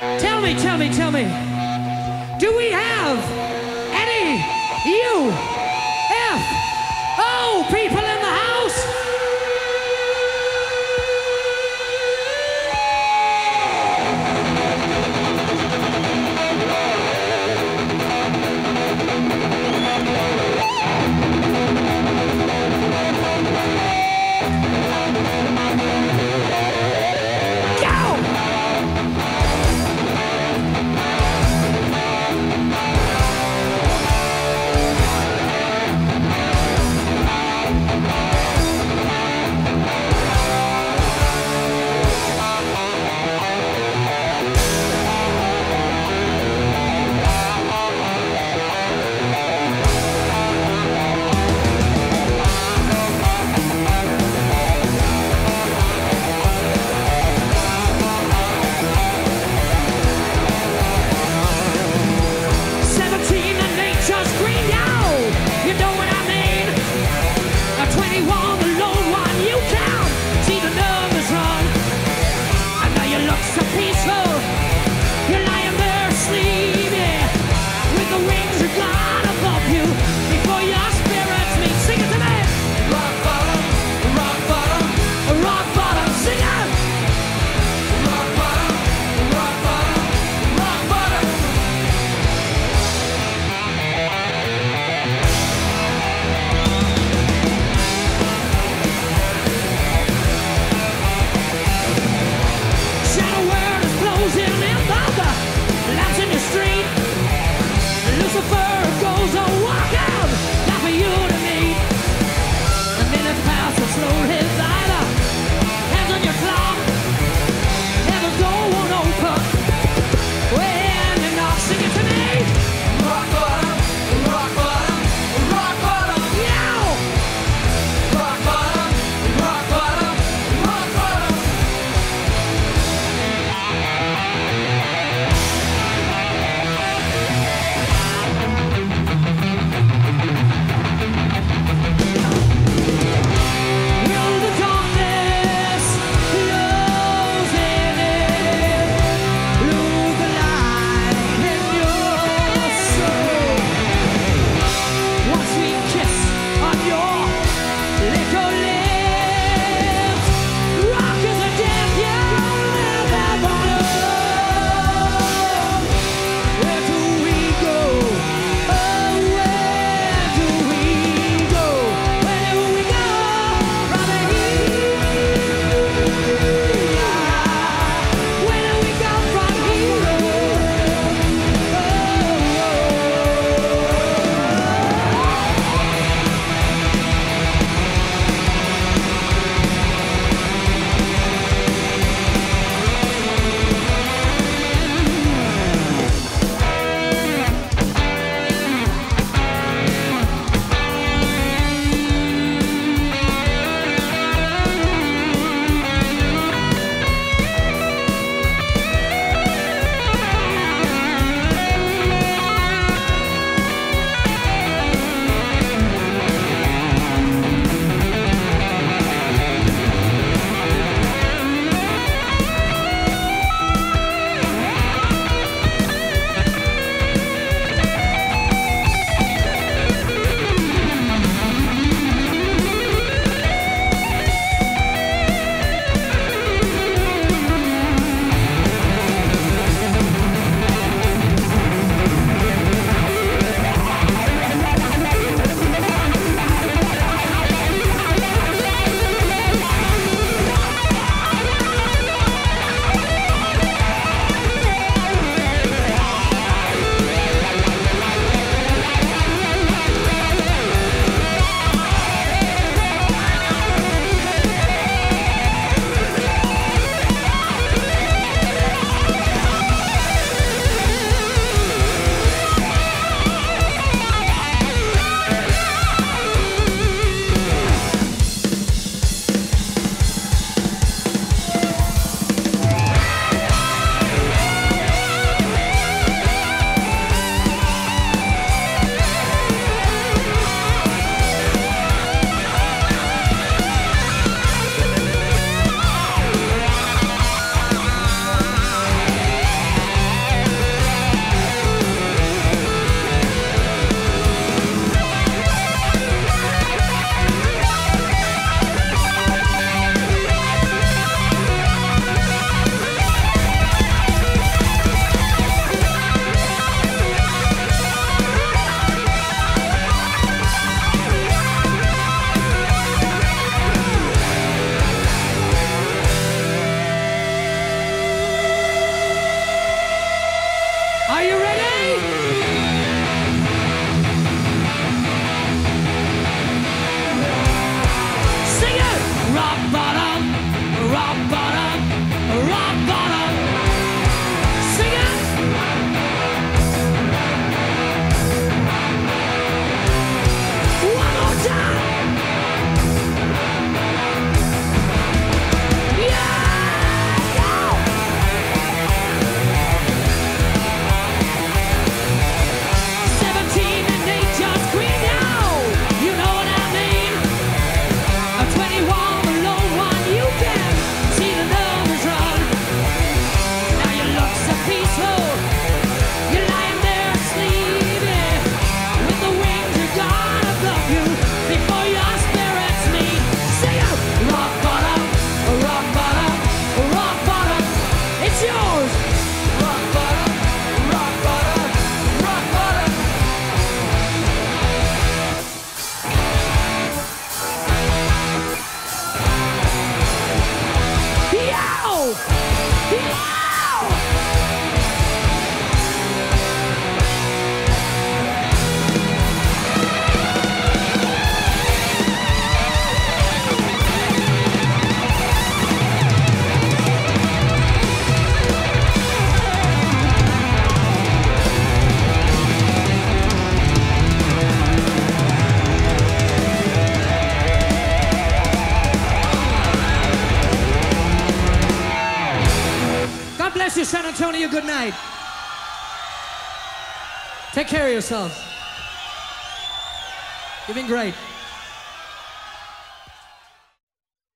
Tell me, tell me, tell me. Do we have any U F O P? You, San Antonio. Good night. Take care of yourselves. You've been great.